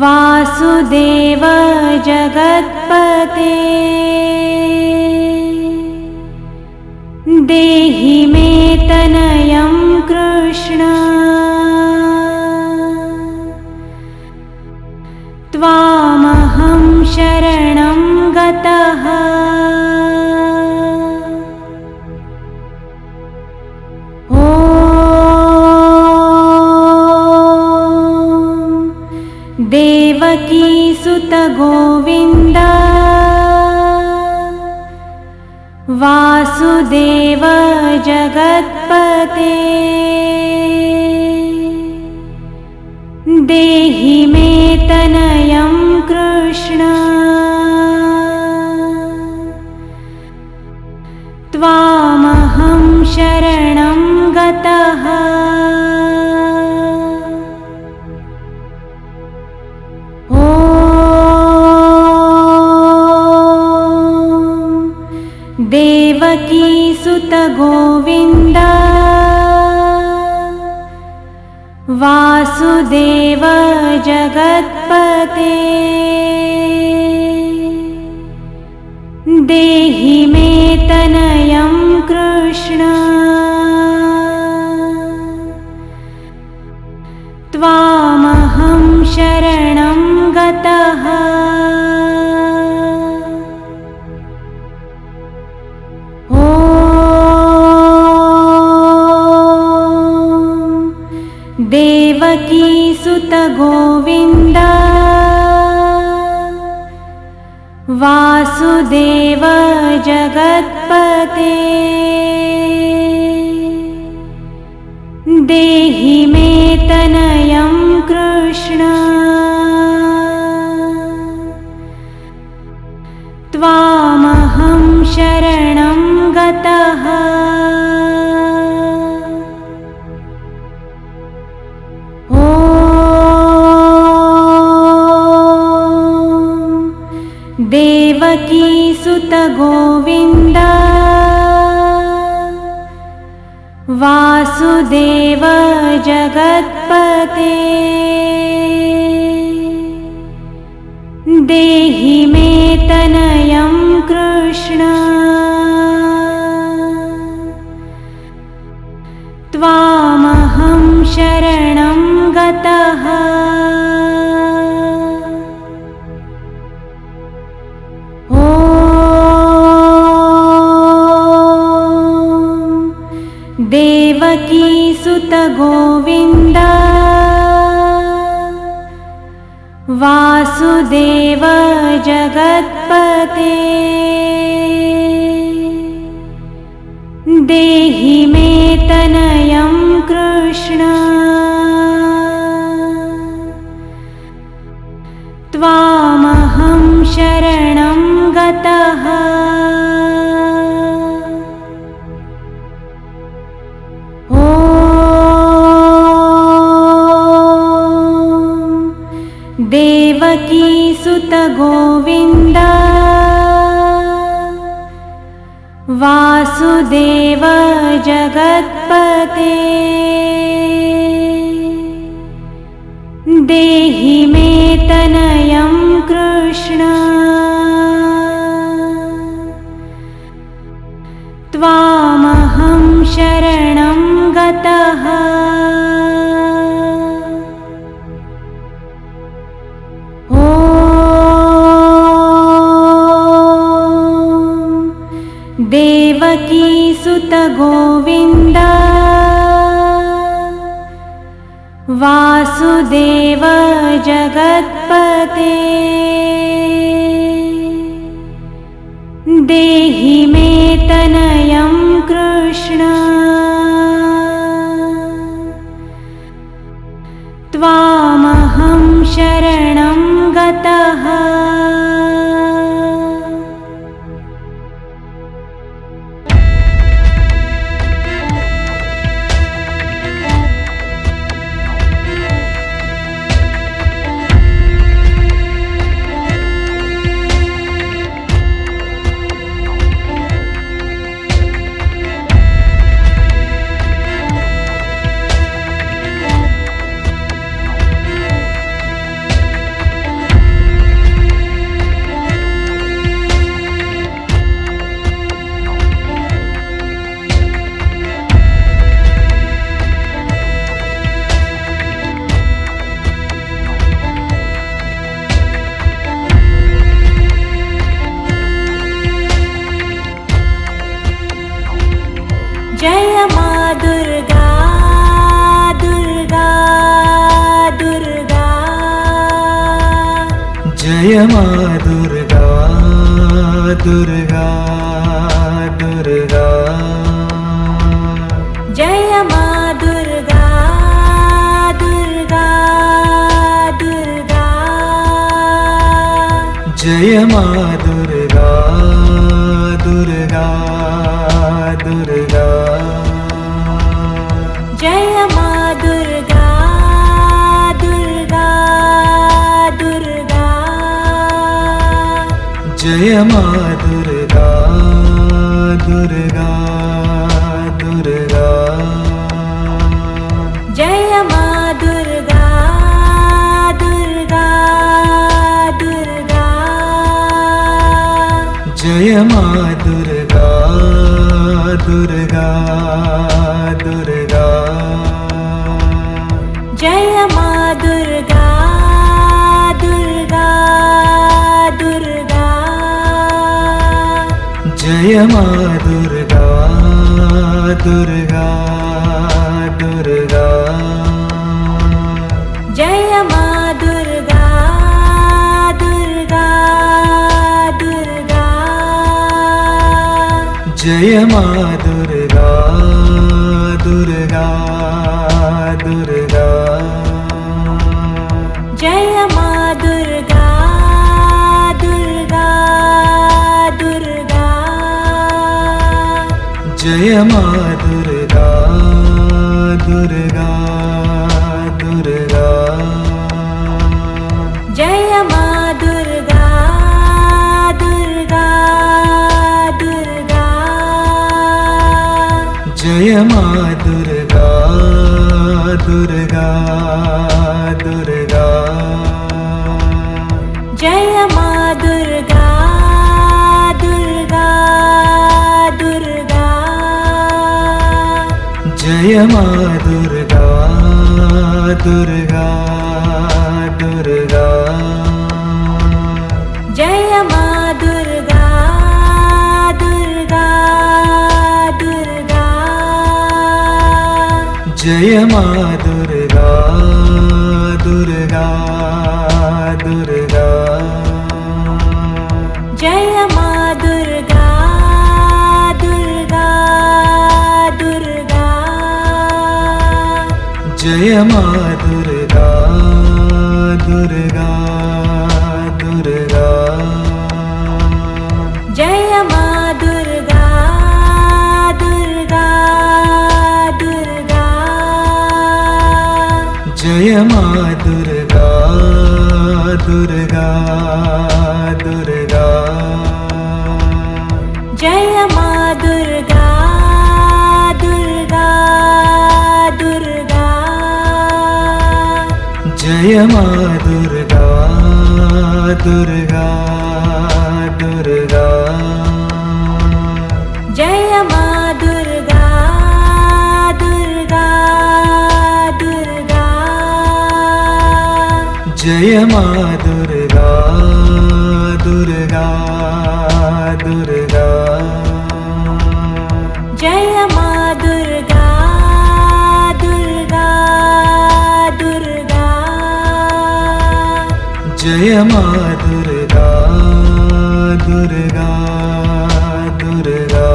वासुदेव जगत्पते देहि मे तनयं कृष्ण। त्वामहं शरणं गतः गोविन्द। वासुदेव जगत्पते गोविन्द। वासुदेव जगत्पते। देहि मे तनयं कृष्ण। त्वामहं शरणं गतः वासुदेव जगत्पते देहि मे तनयं कृष्ण। त्वामहं शरणं गतः गोविन्द। वासुदेव जगत्पते गोविन्द। वासुदेव जगत्पते। देहि मे तनयं कृष्ण। त्वामहं शरणं गतः वासुदेव जगत्पते देहि मे तनयं कृष्ण। त्वामहं शरणं वासुदेव जगत्पते जय मा दुर्गा दुर्गा दुर्गा। जय मा दुर्गा दुर्गा दुर्गा। जय मा मा दुर्गा दुर्गा दुर्गा। जय मा दुर्गा दुर्गा दुर्गा। जय मा दुर्गा दुर्गा दुर्गा। जय मा दुर्गा दुर्गा दुर्गा। जय मा दुर्गा दुर्गा दुर्गा। जय मा दुर्गा। പ്രിയമാത जय मा दुर्गा दुर्गा दुर्गा। जय मा दुर्गा दुर्गा दुर्गा। जय मा Cemal जय मा दुर्गा दुर्गा दुर्गा। जय मा दुर्गा दुर्गा दुर्गा। जय मा दुर्गा जय मा दुर्गा दुर्गा दुर्गा।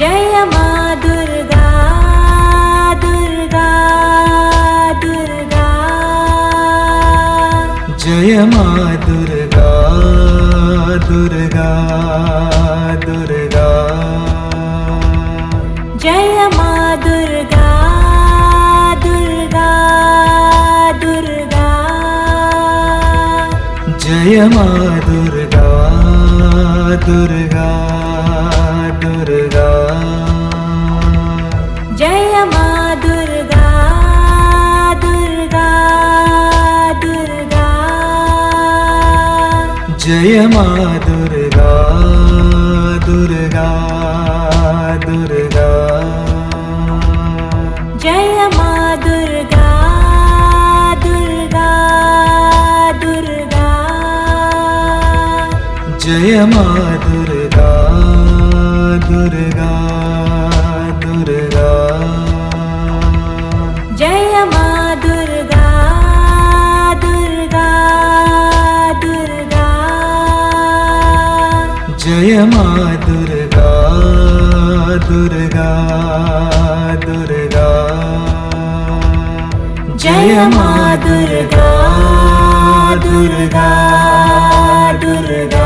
जय मा दुर्गा दुर्गा दुर्गा। जय मा दुर्गा दुर्गा दुर्गा। जय मा दुर्गा जय मा दुर्गा दुर्गा दुर्गा। जय मा दुर्गा दुर्गा दुर्गा। जय मा दुर्गा दुर्गा। माँ दुर्गा दुर्गा दुर्गा। जय मा दुर्गा दुर्गा दुर्गा। जय मा दुर्गा दुर्गा दुर्गा। जय दुर्गा दुर्गा दुर्गा।